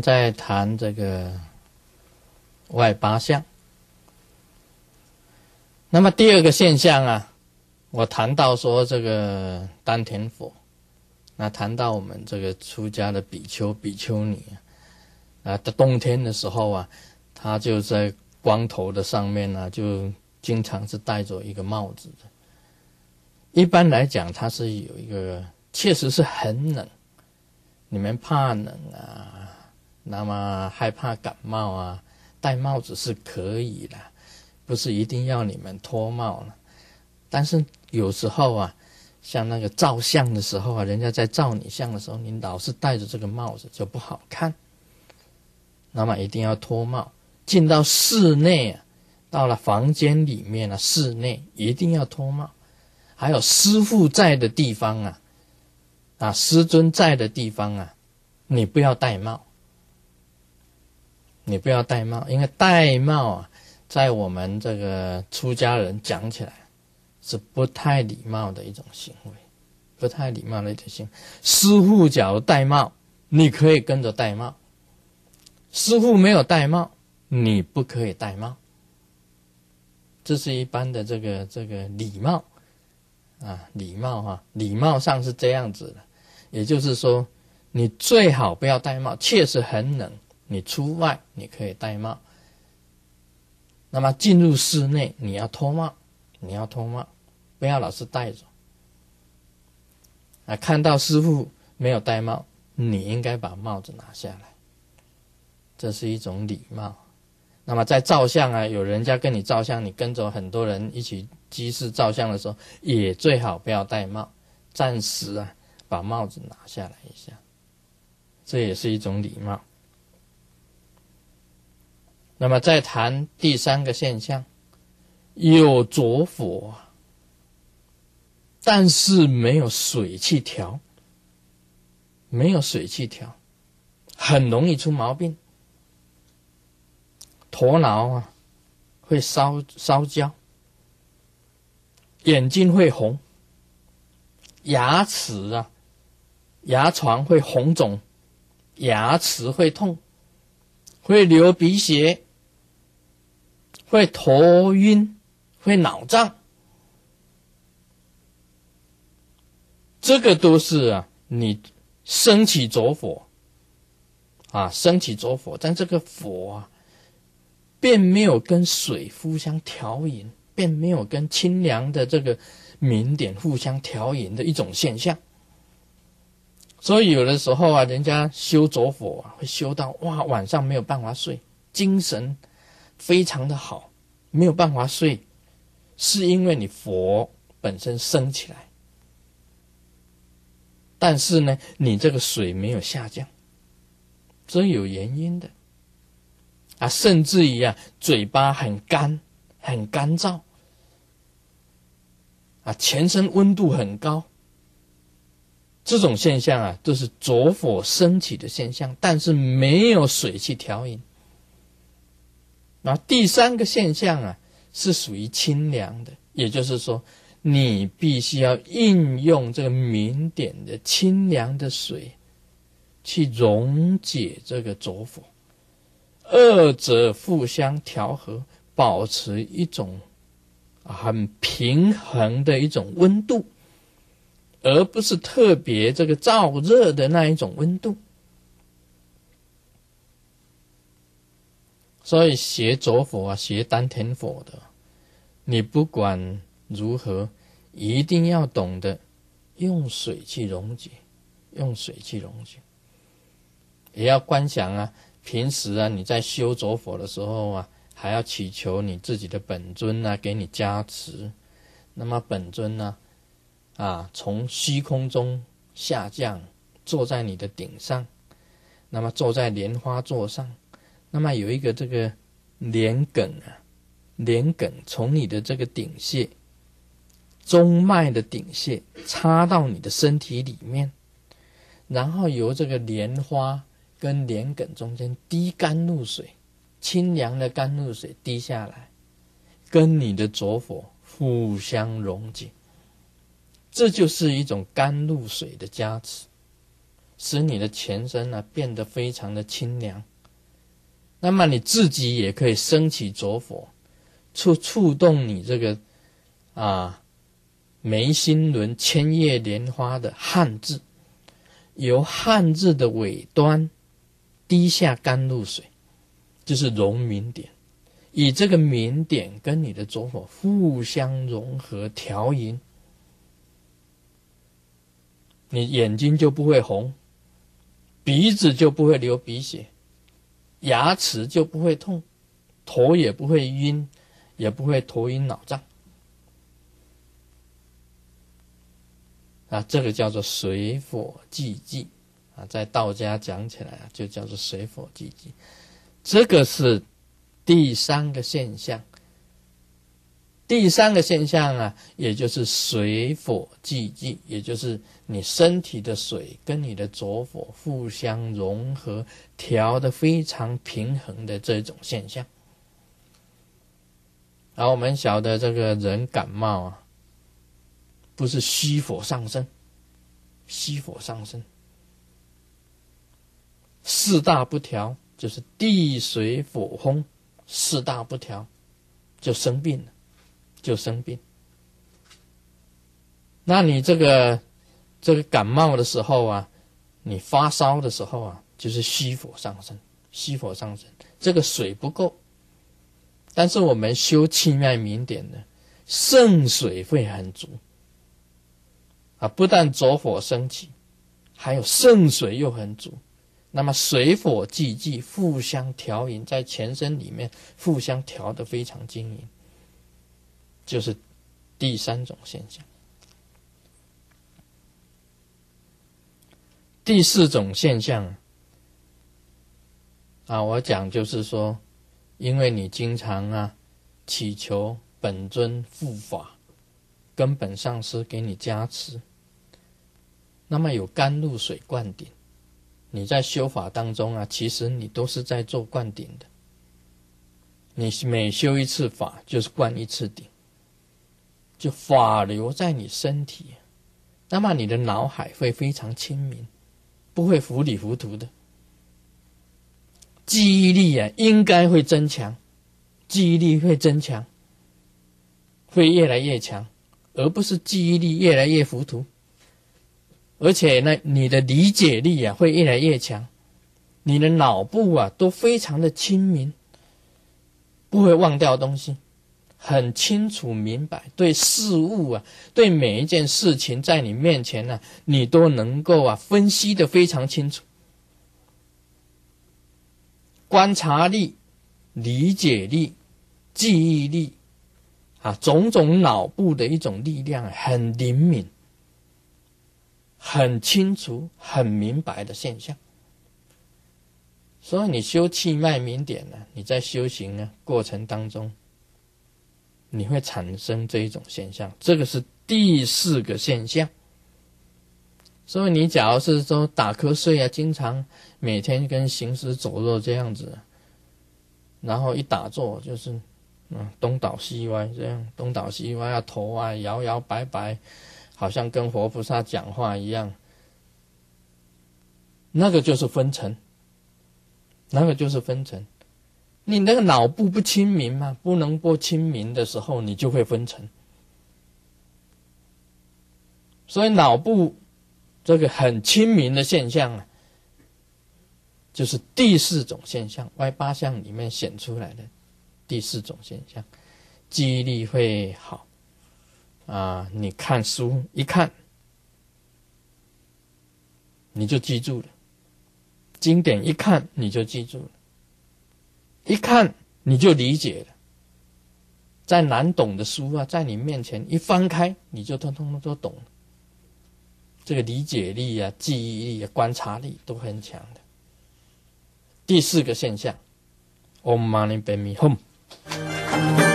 在，谈这个外八相。那么第二个现象啊，我谈到说这个丹田火，那谈到我们这个出家的比丘、比丘尼啊，到冬天的时候啊，他就在光头的上面呢，就经常是戴着一个帽子的。一般来讲，它是有一个，确实是很冷。你们怕冷啊，那么害怕感冒啊，戴帽子是可以的，不是一定要你们脱帽了。但是有时候啊，像那个照相的时候啊，人家在照你相的时候，你老是戴着这个帽子就不好看。那么一定要脱帽，进到室内啊，到了房间里面啊，室内一定要脱帽。还有师傅在的地方啊，啊，师尊在的地方啊，你不要戴帽，你不要戴帽，因为戴帽啊，在我们这个出家人讲起来是不太礼貌的一种行为，不太礼貌的一种行为。师傅假如戴帽，你可以跟着戴帽；师傅没有戴帽，你不可以戴帽。这是一般的这个这个礼貌。啊，礼貌哈，礼貌上是这样子的，也就是说，你最好不要戴帽，确实很冷，你出外你可以戴帽。那么进入室内，你要脱帽，你要脱帽，不要老是戴着。啊，看到师傅没有戴帽，你应该把帽子拿下来，这是一种礼貌。那么在照相啊，有人家跟你照相，你跟着很多人一起。机式照相的时候，也最好不要戴帽，暂时啊把帽子拿下来一下，这也是一种礼貌。那么再谈第三个现象，有着火，但是没有水去调，没有水去调，很容易出毛病，头脑啊会烧烧焦。眼睛会红，牙齿啊，牙床会红肿，牙齿会痛，会流鼻血，会头晕，会脑胀，这个都是啊，你升起着火。啊，升起着火，但这个火啊，并没有跟水互相调饮。并没有跟清凉的这个明点互相调饮的一种现象，所以有的时候啊，人家修着火啊，会修到哇晚上没有办法睡，精神非常的好，没有办法睡，是因为你佛本身升起来，但是呢，你这个水没有下降，这有原因的啊，甚至于啊，嘴巴很干，很干燥。啊，全身温度很高，这种现象啊，都是着火升起的现象，但是没有水去调饮。那第三个现象啊，是属于清凉的，也就是说，你必须要应用这个明点的清凉的水，去溶解这个浊火，二者互相调和，保持一种。很平衡的一种温度，而不是特别这个燥热的那一种温度。所以学着火啊，学丹田火的，你不管如何，一定要懂得用水去溶解，用水去溶解。也要观想啊，平时啊，你在修着火的时候啊。还要祈求你自己的本尊呢，给你加持。那么本尊呢，啊，从虚空中下降，坐在你的顶上。那么坐在莲花座上，那么有一个这个莲梗啊，莲梗从你的这个顶穴，中脉的顶穴插到你的身体里面，然后由这个莲花跟莲梗中间滴甘露水。清凉的甘露水滴下来，跟你的着火互相溶解，这就是一种甘露水的加持。使你的全身呢变得非常的清凉。那么你自己也可以升起着火，触触动你这个啊眉心轮千叶莲花的汉字，由汉字的尾端滴下甘露水，就是融明点，以这个明点跟你的着火互相融合调匀，你眼睛就不会红，鼻子就不会流鼻血。牙齿就不会痛，头也不会晕，也不会头晕脑胀。啊，这个叫做水火既济啊，在道家讲起来啊，就叫做水火既济。这个是第三个现象。第三个现象啊，也就是水火既济，也就是你身体的水跟你的浊火互相融合，调的非常平衡的这种现象。然后我们晓得，这个人感冒啊，不是虚火上升，虚火上升，四大不调，就是地水火风四大不调，就生病了。就生病。那你这个这个感冒的时候啊，你发烧的时候啊，就是虚火上升，虚火上升，这个水不够。但是我们修气脉明点的肾水会很足啊，不但着火升起，还有肾水又很足。那么水火既济，互相调匀，在全身里面互相调的非常均匀。就是第三种现象。第四种现象啊，我讲就是说，因为你经常啊祈求本尊护法、根本上师给你加持，那么有甘露水灌顶，你在修法当中啊，其实你都是在做灌顶的。你每修一次法，就是灌一次顶。就法留在你身体，那么你的脑海会非常清明，不会糊里糊涂的。记忆力啊，应该会增强，记忆力会增强，会越来越强，而不是记忆力越来越糊涂。而且呢，你的理解力啊会越来越强，你的脑部啊都非常的清明，不会忘掉东西。很清楚明白，对事物啊，对每一件事情，在你面前呢，你都能够啊分析的非常清楚，观察力、理解力、记忆力啊，种种脑部的一种力量很灵敏、很清楚、很明白的现象。所以你修气脉明点呢，你在修行呢过程当中。你会产生这一种现象，这个是第四个现象。所以你假如是说打瞌睡啊，经常每天跟行尸走肉这样子，然后一打坐就是嗯东倒西歪这样，东倒西歪啊头啊摇摇摆摆，好像跟活菩萨讲话一样，那个就是分层，那个就是分层。你那个脑部不清明嘛，不能不清明的时候，你就会分层。所以脑部这个很清明的现象啊，就是第四种现象外八项里面显出来的第四种现象，记忆力会好啊。你看书一看，你就记住了；经典一看，你就记住了。一看你就理解了，在难懂的书啊，在你面前一翻开，你就通通都懂了。这个理解力啊、记忆力啊、观察力都很强的。第四个现象，Om Mani Padme Hum。